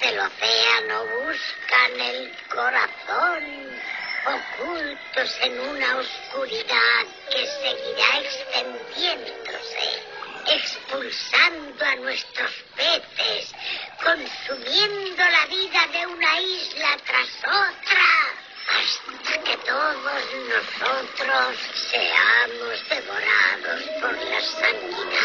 Del océano buscan el corazón, ocultos en una oscuridad que seguirá extendiéndose, expulsando a nuestros peces, consumiendo la vida de una isla tras otra, hasta que todos nosotros seamos devorados por las sanguinarias